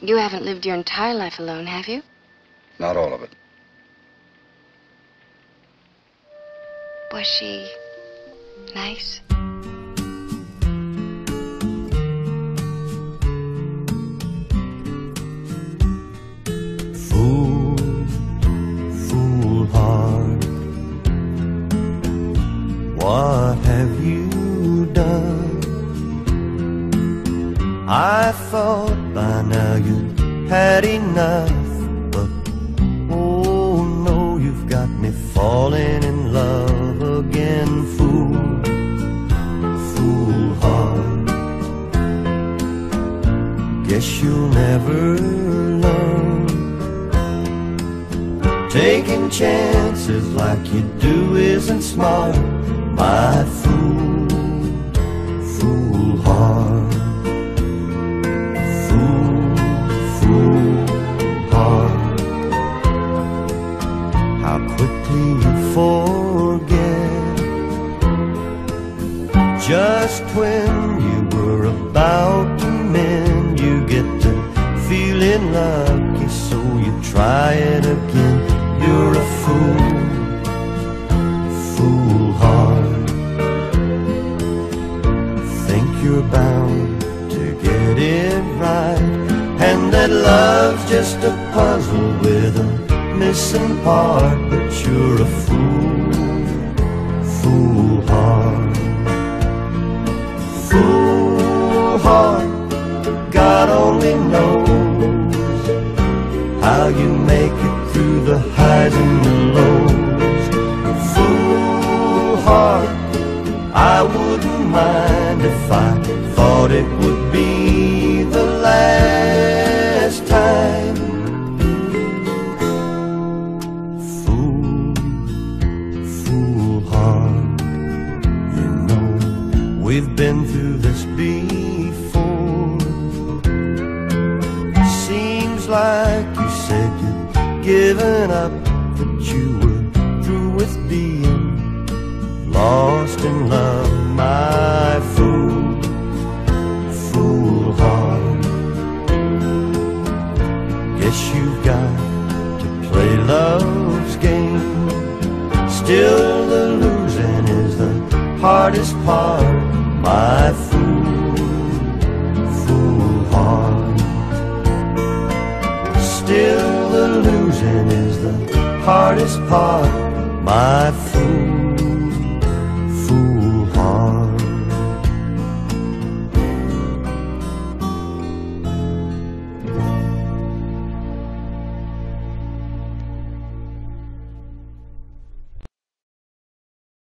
You haven't lived your entire life alone, have you? Not all of it. Was she nice? Fool, foolhardy, what have you done? I thought by now you had enough, but oh no, you've got me falling in love again, fool, foolhardy. Guess you'll never learn. Taking chances like you do isn't smart, my fool, How quickly you forget just when you were about to mend, you get to feeling lucky, so you try it again. You're a fool, foolhardy. Think you're bound to get it right, and that love's just a puzzle with a missing part, but you're a fool, fool heart. foolhardy foolhardy. God only knows how you make it through the highs and the lows. Foolhardy, I wouldn't mind if I thought it would we've been through this before. Seems like you said you'd given up, that you were through with being lost in love, my fool, foolhardy. Guess you've got to play love's game. Still, the losing is the hardest part, my fool, foolhardy. Still, the losing is the hardest part, my fool,